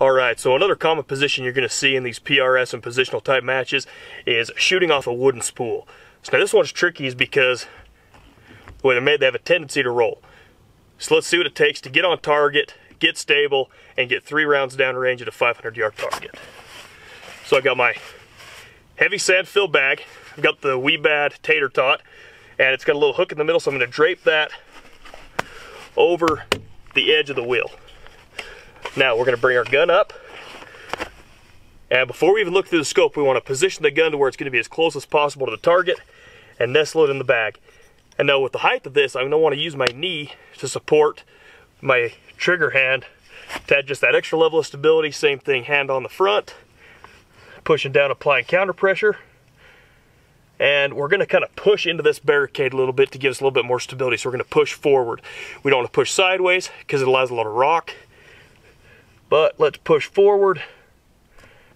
All right, so another common position you're going to see in these PRS and positional type matches is shooting off a wooden spool. So now this one's tricky is because the they're made, they have a tendency to roll. So let's see what it takes to get on target, get stable, and get three rounds down range at a 500 yard target. So I got my heavy sand fill bag. I've got the Wiebad Tater Tot, and it's got a little hook in the middle, so I'm going to drape that over the edge of the wheel. Now we're going to bring our gun up. And before we even look through the scope, we want to position the gun to where it's going to be as close as possible to the target and nestle it in the bag. And now with the height of this, I'm going to want to use my knee to support my trigger hand to add just that extra level of stability. Same thing, hand on the front, pushing down, applying counter pressure. And we're going to kind of push into this barricade a little bit to give us a little bit more stability. So we're going to push forward. We don't want to push sideways because it allows a lot of rock. But let's push forward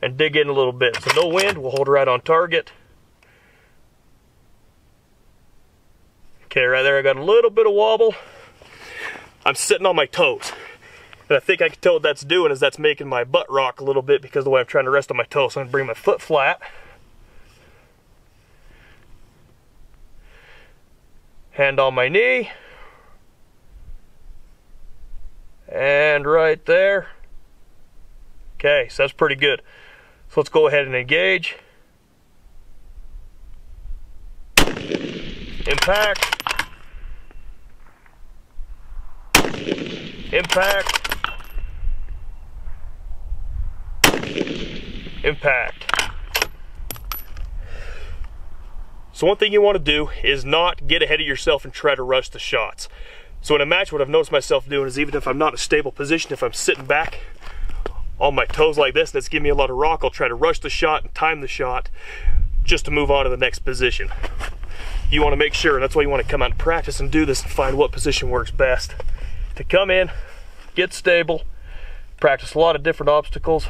and dig in a little bit. So no wind, we'll hold right on target. Okay, right there I got a little bit of wobble. I'm sitting on my toes. And I think I can tell what that's doing is that's making my butt rock a little bit because of the way I'm trying to rest on my toes. So I'm gonna bring my foot flat. Hand on my knee. And right there. Okay, so that's pretty good. So let's go ahead and engage. Impact. Impact. Impact. So one thing you want to do is not get ahead of yourself and try to rush the shots. So in a match, what I've noticed myself doing is even if I'm not in a stable position, if I'm sitting back on my toes like this and it's giving me a lot of rock, I'll try to rush the shot and time the shot just to move on to the next position. You want to make sure, that's why you want to come out and practice and do this and find what position works best. To come in, get stable, practice a lot of different obstacles,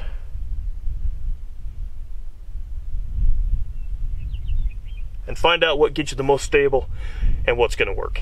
and find out what gets you the most stable and what's going to work.